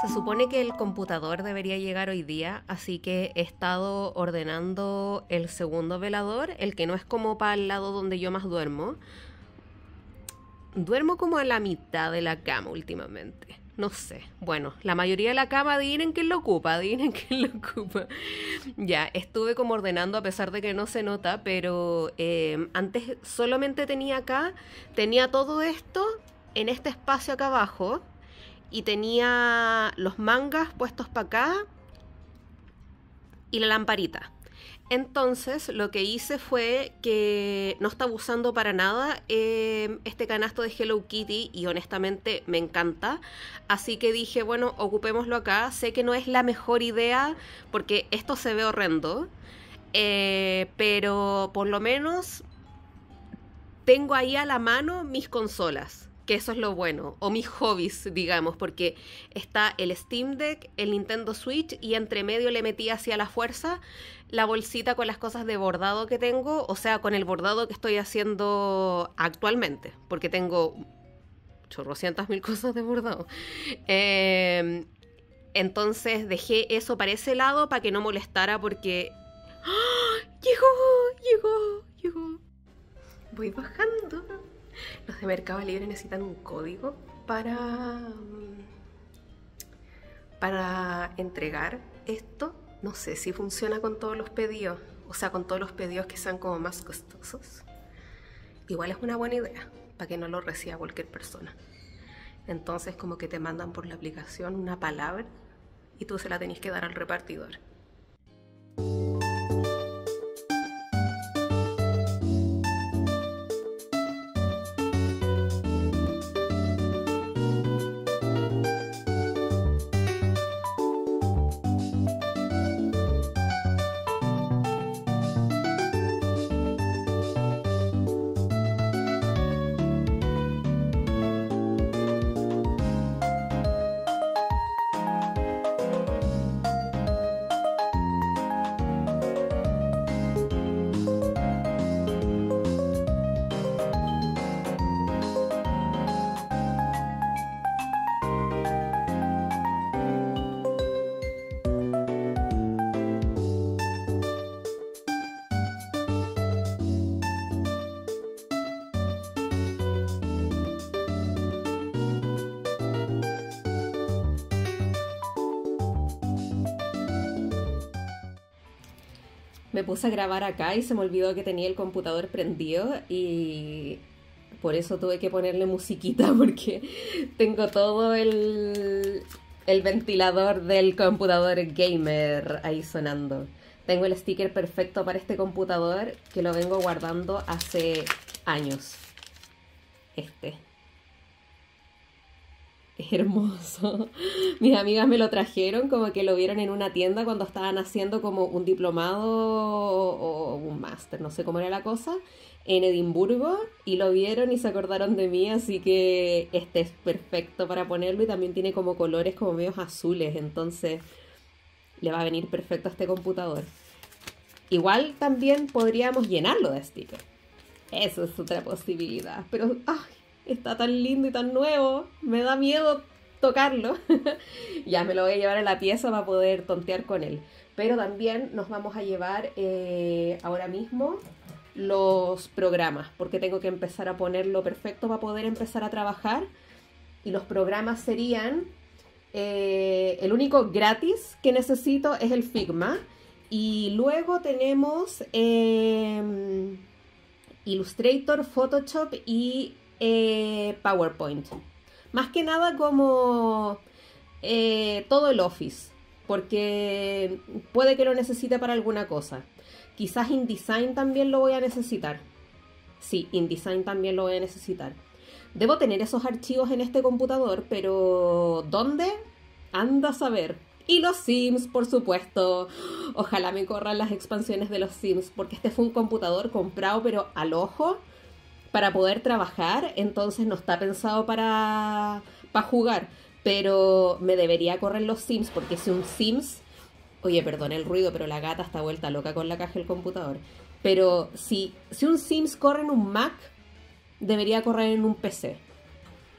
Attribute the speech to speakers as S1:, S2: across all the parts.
S1: Se supone que el computador debería llegar hoy día, así que he estado ordenando el segundo velador, el que no es como para el lado donde yo más duermo. Duermo como a la mitad de la cama últimamente. No sé. Bueno, la mayoría de la cama, adivinen quién lo ocupa, adivinen quién lo ocupa. Ya, estuve como ordenando a pesar de que no se nota, pero eh, antes solamente tenía acá, tenía todo esto en este espacio acá abajo y tenía los mangas puestos para acá y la lamparita. Entonces lo que hice fue que no estaba usando para nada eh, este canasto de Hello Kitty y honestamente me encanta. Así que dije, bueno, ocupémoslo acá. Sé que no es la mejor idea porque esto se ve horrendo. eh, pero por lo menos tengo ahí a la mano mis consolas, que eso es lo bueno, o mis hobbies, digamos, porque está el Steam Deck, el Nintendo Switch y entre medio le metí hacia la fuerza la bolsita con las cosas de bordado que tengo, o sea, con el bordado que estoy haciendo actualmente, porque tengo chorrocientas mil cosas de bordado. Eh, entonces dejé eso para ese lado para que no molestara porque... ¡Ah! Llegó, llegó, llegó. Voy bajando. Los de Mercado Libre necesitan un código para... mm, para entregar esto. No sé si funciona con todos los pedidos. O sea, con todos los pedidos que sean como más costosos. Igual es una buena idea, para que no lo reciba cualquier persona. Entonces como que te mandan por la aplicación una palabra y tú se la tenés que dar al repartidor. Me puse a grabar acá y se me olvidó que tenía el computador prendido y por eso tuve que ponerle musiquita porque tengo todo el, ventilador del computador gamer ahí sonando. Tengo el sticker perfecto para este computador que lo vengo guardando hace años. Este. Hermoso. Mis amigas me lo trajeron como que lo vieron en una tienda cuando estaban haciendo como un diplomado o un máster, no sé cómo era la cosa, en Edimburgo y lo vieron y se acordaron de mí, así que este es perfecto para ponerlo y también tiene como colores como medios azules, entonces le va a venir perfecto a este computador. Igual también podríamos llenarlo de stickers. Eso es otra posibilidad, pero ay, está tan lindo y tan nuevo, me da miedo tocarlo. ya me lo voy a llevar a la pieza para poder tontear con él. Pero también nos vamos a llevar eh, ahora mismo los programas, porque tengo que empezar a ponerlo perfecto para poder empezar a trabajar. Y los programas serían, eh, el único gratis que necesito es el Figma. Y luego tenemos eh, Illustrator, Photoshop y eh, PowerPoint. Más que nada como eh, todo el Office, porque puede que lo necesite para alguna cosa. Quizás InDesign también lo voy a necesitar. Sí, InDesign también lo voy a necesitar. Debo tener esos archivos en este computador, pero ¿dónde? Anda a saber. Y los Sims, por supuesto. Ojalá me corran las expansiones de los Sims, porque este fue un computador comprado, pero al ojo, para poder trabajar. Entonces no está pensado para, para jugar. Pero me debería correr los Sims, porque si un Sims. Oye, perdón el ruido, pero la gata está vuelta loca con la caja del computador. Pero si, si un Sims corre en un Mac, debería correr en un PC.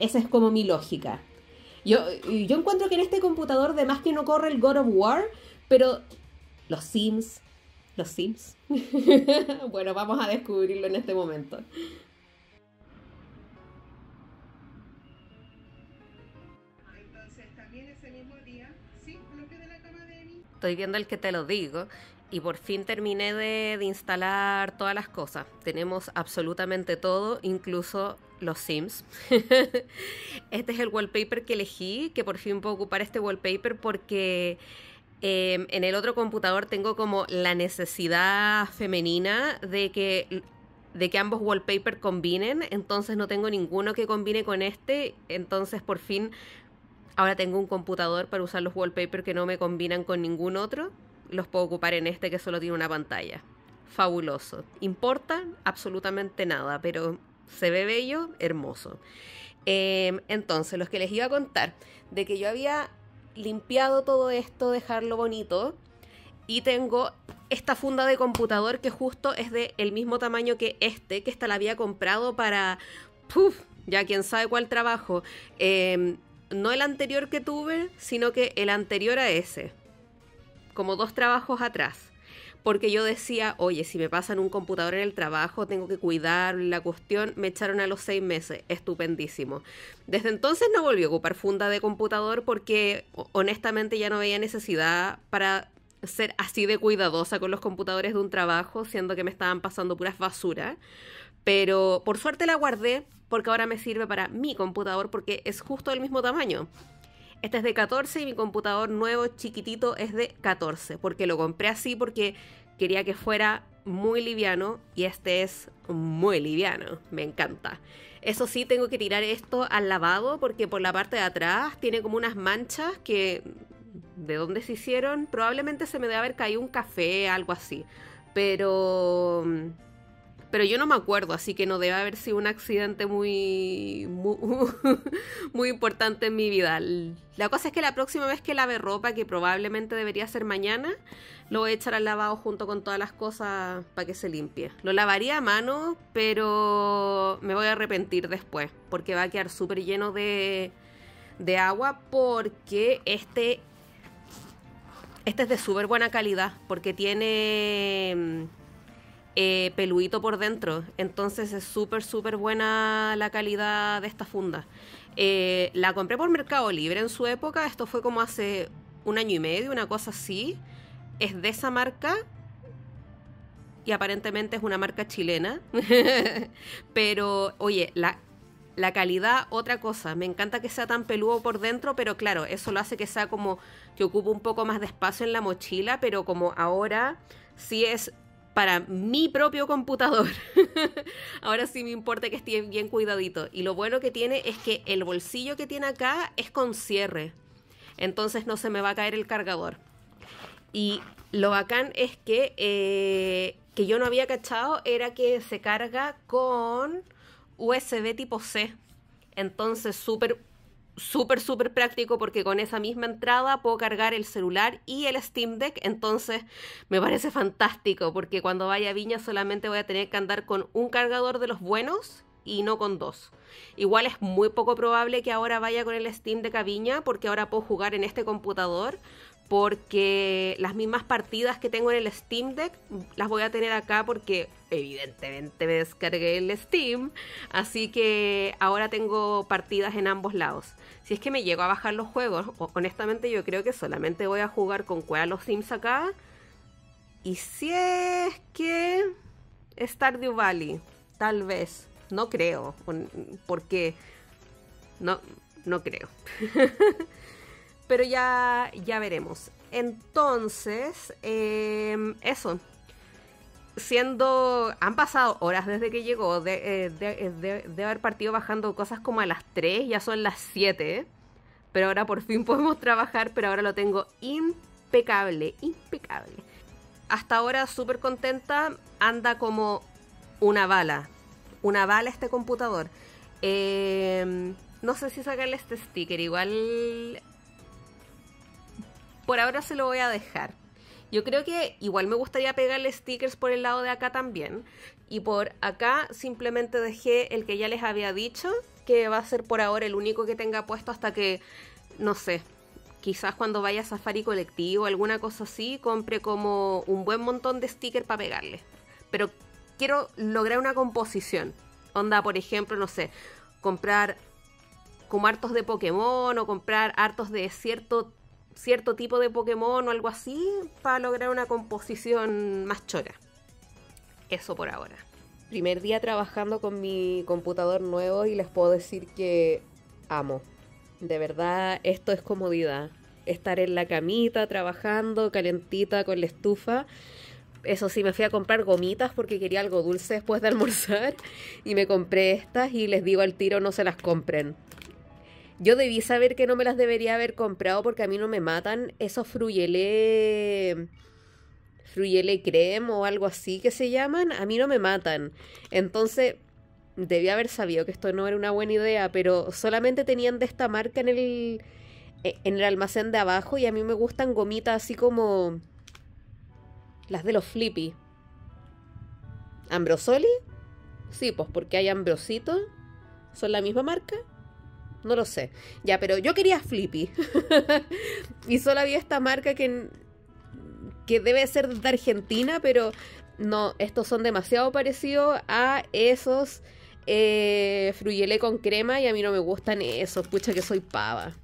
S1: Esa es como mi lógica. Yo, yo encuentro que en este computador, de más que no corre el God of War, pero los Sims, los Sims. bueno, vamos a descubrirlo en este momento. Estoy viendo el que te lo digo y por fin terminé de, instalar todas las cosas. Tenemos absolutamente todo, incluso los Sims. este es el wallpaper que elegí, que por fin puedo ocupar este wallpaper porque eh, en el otro computador tengo como la necesidad femenina de que de que ambos wallpaper combinen, entonces no tengo ninguno que combine con este, entonces por fin ahora tengo un computador para usar los wallpaper que no me combinan con ningún otro, los puedo ocupar en este que solo tiene una pantalla. Fabuloso. Importa absolutamente nada, pero se ve bello, hermoso. Eh, entonces, los que les iba a contar de que yo había limpiado todo esto, dejarlo bonito. Y tengo esta funda de computador que justo es de el mismo tamaño que este, que esta la había comprado para, puff, ya quién sabe cuál trabajo. Em, no el anterior que tuve, sino que el anterior a ese. Como dos trabajos atrás porque yo decía, oye, si me pasan un computador en el trabajo, tengo que cuidar la cuestión, me echaron a los seis meses, estupendísimo. Desde entonces no volví a ocupar funda de computador porque honestamente ya no veía necesidad para ser así de cuidadosa con los computadores de un trabajo, siendo que me estaban pasando puras basura. Pero por suerte la guardé porque ahora me sirve para mi computador porque es justo del mismo tamaño. Este es de 14 y mi computador nuevo chiquitito es de 14, porque lo compré así porque quería que fuera muy liviano y este es muy liviano, me encanta. Eso sí, tengo que tirar esto al lavado porque por la parte de atrás tiene como unas manchas que... ¿De dónde se hicieron? Probablemente se me debe haber caído un café, algo así. Pero pero yo no me acuerdo, así que no debe haber sido un accidente muy, muy, importante en mi vida. La cosa es que la próxima vez que lave ropa, que probablemente debería ser mañana, lo voy a echar al lavado junto con todas las cosas para que se limpie. Lo lavaría a mano, pero me voy a arrepentir después, porque va a quedar súper lleno de, de agua, porque este, este es de súper buena calidad, porque tiene eh, peluito por dentro. Entonces es súper, súper buena la calidad de esta funda. Eh, la compré por Mercado Libre en su época. Esto fue como hace un año y medio, una cosa así. Es de esa marca. Y aparentemente es una marca chilena. pero, oye, la, la calidad, otra cosa. Me encanta que sea tan peludo por dentro, pero claro, eso lo hace que sea como que ocupe un poco más de espacio en la mochila, pero como ahora sí es para mi propio computador. Ahora sí me importa que esté bien cuidadito. Y lo bueno que tiene es que el bolsillo que tiene acá es con cierre. Entonces no se me va a caer el cargador. Y lo bacán es que, eh, que yo no había cachado era que se carga con USB tipo C. Entonces súper súper, súper práctico porque con esa misma entrada puedo cargar el celular y el Steam Deck. Entonces me parece fantástico porque cuando vaya a Viña solamente voy a tener que andar con un cargador de los buenos y no con dos. Igual es muy poco probable que ahora vaya con el Steam Deck a Viña porque ahora puedo jugar en este computador porque las mismas partidas que tengo en el Steam Deck las voy a tener acá porque evidentemente me descargué el Steam, así que ahora tengo partidas en ambos lados. Si es que me llego a bajar los juegos, honestamente yo creo que solamente voy a jugar con Cueva los Sims acá. Y si es que Stardew Valley, tal vez, no creo, porque no, no creo. Pero ya, ya veremos. Entonces, em, eso. Siendo. Han pasado horas desde que llegó. De, eh, eh, de, haber partido bajando cosas como a las 3, ya son las 7. Pero ahora por fin podemos trabajar. Pero ahora lo tengo impecable. Impecable. Hasta ahora súper contenta. Anda como una bala. Una bala este computador. Em, no sé si sacarle este sticker. Igual por ahora se lo voy a dejar. Yo creo que igual me gustaría pegarle stickers por el lado de acá también. Y por acá simplemente dejé el que ya les había dicho, que va a ser por ahora el único que tenga puesto hasta que, no sé, quizás cuando vaya a Safari colectivo, alguna cosa así, compre como un buen montón de stickers para pegarle. Pero quiero lograr una composición. Onda, por ejemplo, no sé, comprar como hartos de Pokémon o comprar hartos de cierto, cierto tipo de Pokémon o algo así para lograr una composición más chora. Eso por ahora. Primer día trabajando con mi computador nuevo y les puedo decir que amo. De verdad, esto es comodidad. Estar en la camita trabajando, calentita con la estufa. Eso sí, me fui a comprar gomitas porque quería algo dulce después de almorzar y me compré estas y les digo al tiro no se las compren. Yo debí saber que no me las debería haber comprado porque a mí no me matan esos fruyelé fruyelé creme o algo así que se llaman, a mí no me matan. Entonces, debía haber sabido que esto no era una buena idea, pero solamente tenían de esta marca en el e, en el almacén de abajo y a mí me gustan gomitas así como las de los Flippy. ¿Ambrosoli? Sí, pues porque hay Ambrosito. ¿Son la misma marca? No lo sé. Ya, pero yo quería Flippy. y solo había esta marca que, que debe ser de Argentina, pero no, estos son demasiado parecidos a esos eh, con crema y a mí no me gustan esos. Pucha que soy pava.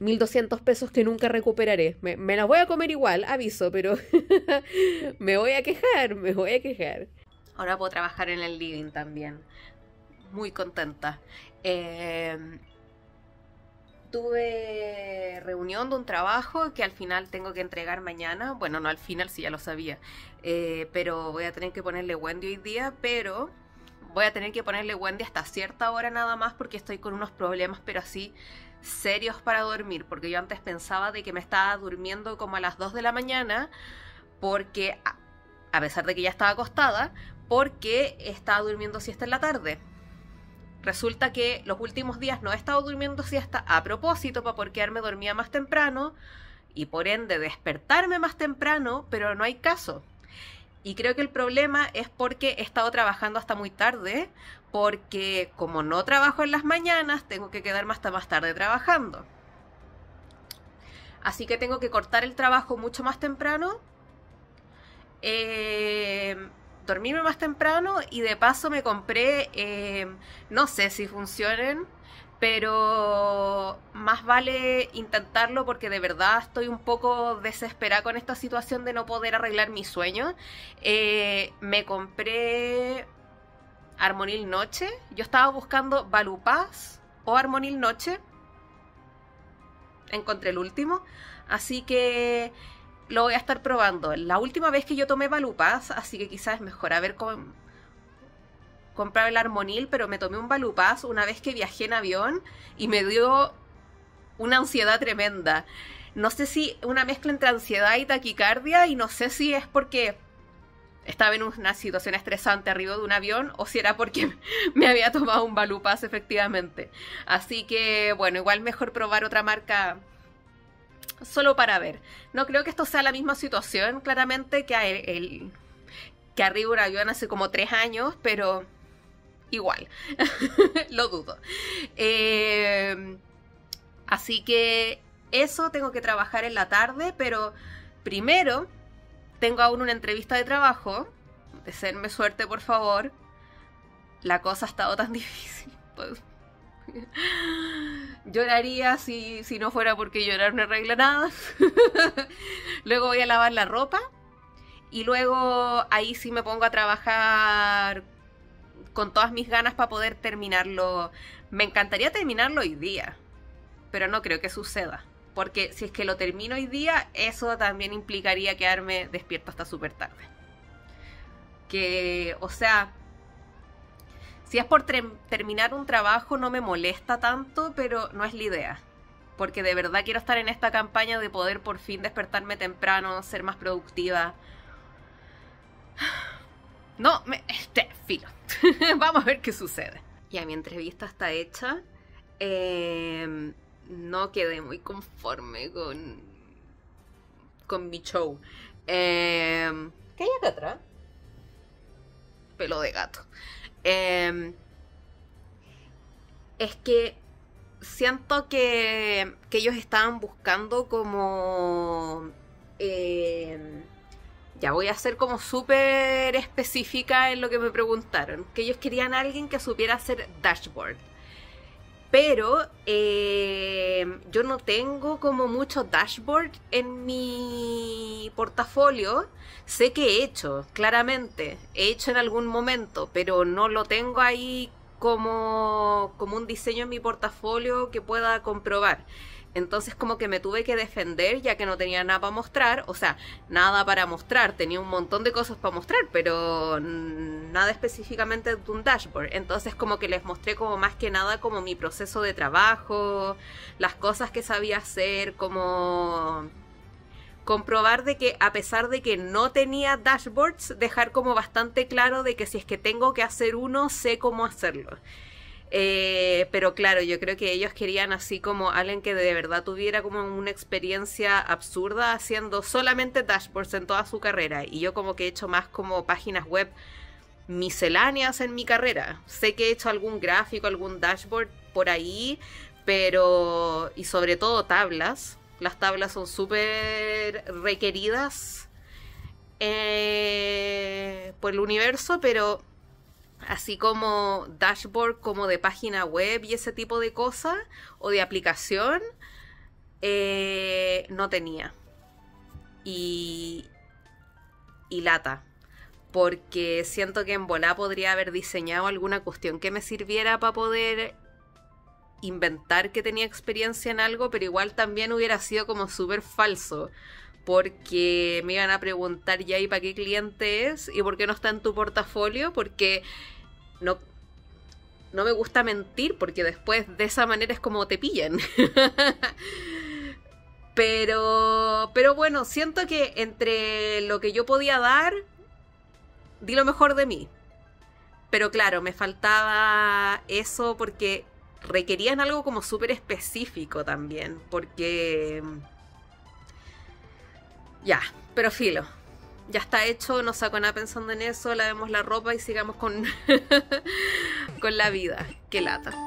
S1: 1200 pesos que nunca recuperaré. Me, me las voy a comer igual, aviso, pero me voy a quejar, me voy a quejar. Ahora puedo trabajar en el living también. Muy contenta. Em, tuve reunión de un trabajo que al final tengo que entregar mañana. Bueno, no al final, si ya lo sabía. Eh, pero voy a tener que ponerle Wendy hoy día, pero voy a tener que ponerle Wendy hasta cierta hora nada más porque estoy con unos problemas, pero así serios para dormir. Porque yo antes pensaba de que me estaba durmiendo como a las 2 de la mañana, porque a pesar de que ya estaba acostada, porque estaba durmiendo siesta en la tarde. Resulta que los últimos días no he estado durmiendo siesta a propósito para por quedarme dormía más temprano y por ende despertarme más temprano, pero no hay caso. Y creo que el problema es porque he estado trabajando hasta muy tarde, porque como no trabajo en las mañanas, tengo que quedarme hasta más tarde trabajando. Así que tengo que cortar el trabajo mucho más temprano. Eh, dormirme más temprano y de paso me compré, eh, no sé si funcionen, pero más vale intentarlo porque de verdad estoy un poco desesperada con esta situación de no poder arreglar mi sueño. Eh, me compré Armonil Noche, yo estaba buscando Balupaz o Armonil Noche, encontré el último, así que lo voy a estar probando. La última vez que yo tomé Balupaz, así que quizás es mejor haber comprado el Armonil, pero me tomé un Balupaz una vez que viajé en avión y me dio una ansiedad tremenda. No sé si una mezcla entre ansiedad y taquicardia y no sé si es porque estaba en una situación estresante arriba de un avión o si era porque me había tomado un Balupaz efectivamente. Así que bueno, igual mejor probar otra marca solo para ver. No creo que esto sea la misma situación, claramente, que, el, que arriba un avión hace como tres años, pero igual, lo dudo. Eh, así que eso tengo que trabajar en la tarde, pero primero tengo aún una entrevista de trabajo. Deseenme suerte, por favor. La cosa ha estado tan difícil. Lloraría si, si no fuera porque llorar no arregla nada. luego voy a lavar la ropa y luego ahí sí me pongo a trabajar con todas mis ganas para poder terminarlo. Me encantaría terminarlo hoy día, pero no creo que suceda. Porque si es que lo termino hoy día, eso también implicaría quedarme despierto hasta súper tarde. Que, o sea, si es por terminar un trabajo no me molesta tanto, pero no es la idea. Porque de verdad quiero estar en esta campaña de poder por fin despertarme temprano, ser más productiva. No, me, este, filo. Vamos a ver qué sucede. Ya mi entrevista está hecha. Em, no quedé muy conforme con, con mi show. Eh, ¿Qué hay acá atrás? Pelo de gato. Em,
S2: Es que siento que, que ellos estaban buscando como... eh, ya voy a ser como súper específica en lo que me preguntaron. Que ellos querían a alguien que supiera hacer dashboard. Pero eh, yo no tengo como mucho dashboard en mi portafolio. Sé que he hecho, claramente. He hecho en algún momento, pero no lo tengo ahí como, como un diseño en mi portafolio que pueda comprobar. Entonces como que me tuve que defender ya que no tenía nada para mostrar, o sea, nada para mostrar, tenía un montón de cosas para mostrar, pero nada específicamente de un dashboard. Entonces como que les mostré como más que nada como mi proceso de trabajo, las cosas que sabía hacer, como comprobar de que a pesar de que no tenía dashboards, dejar como bastante claro de que si es que tengo que hacer uno, sé cómo hacerlo. Eh, pero claro, yo creo que ellos querían así como alguien que de verdad tuviera como una experiencia absurda haciendo solamente dashboards en toda su carrera. Y yo como que he hecho más como páginas web misceláneas en mi carrera. Sé que he hecho algún gráfico, algún dashboard por ahí, pero... y sobre todo tablas. Las tablas son súper requeridas eh, por el universo, pero así como dashboard como de página web y ese tipo de cosas o de aplicación eh, no tenía. Y y lata porque siento que en Volá podría haber diseñado alguna cuestión que me sirviera para poder inventar que tenía experiencia en algo, pero igual también hubiera sido como súper falso, porque me iban a preguntar ya y para qué cliente es y por qué no está en tu portafolio, porque no, no me gusta mentir, porque después de esa manera es como te pillan. pero, pero bueno, siento que entre lo que yo podía dar, di lo mejor de mí. Pero claro, me faltaba eso porque requerían algo como súper específico también, porque... Ya, pero filo. Ya está hecho, no saco nada pensando en eso, lavemos la ropa y sigamos con, con la vida. Qué lata.